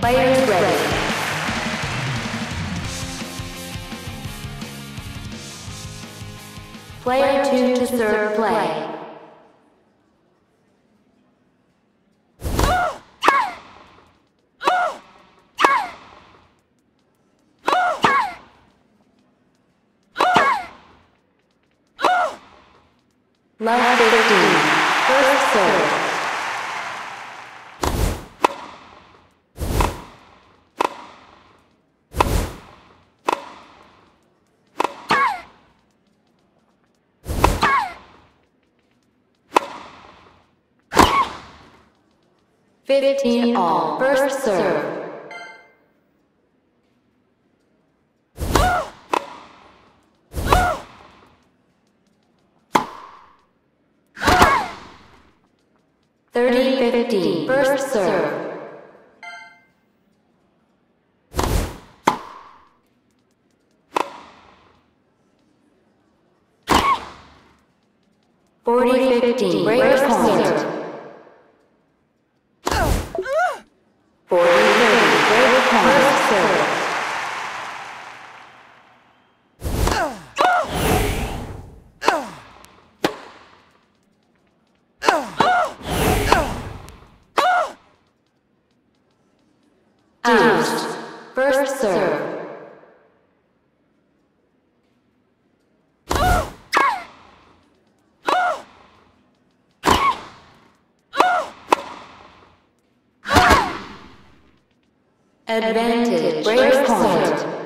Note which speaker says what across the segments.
Speaker 1: Players ready. Player 2 to serve play. Love 15. First serve. Fifteen all. First serve. Thirty fifteen. First serve. Forty fifteen. Break point. Forty thirty. Break point. First serve. Deuced. First serve. Advantage point.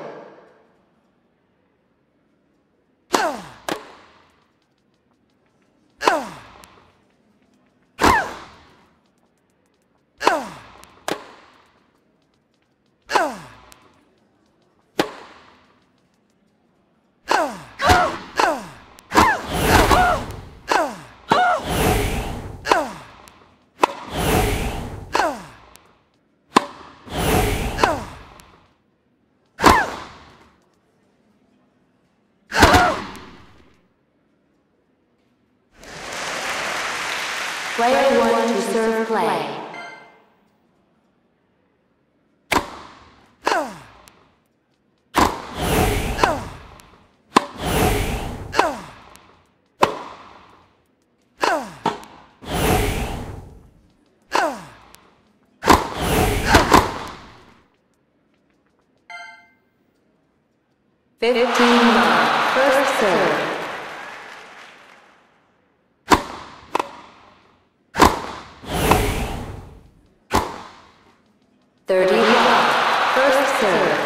Speaker 1: Player 1 to serve play. Fifteen love. First serve. Thirty love. First serve.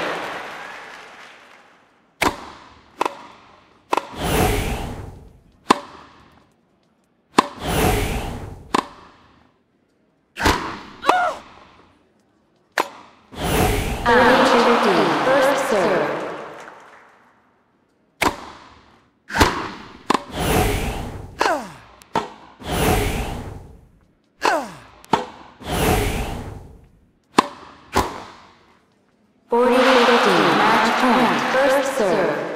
Speaker 1: Thirty fifteen. First serve. Forty fifteen. Match point. First serve.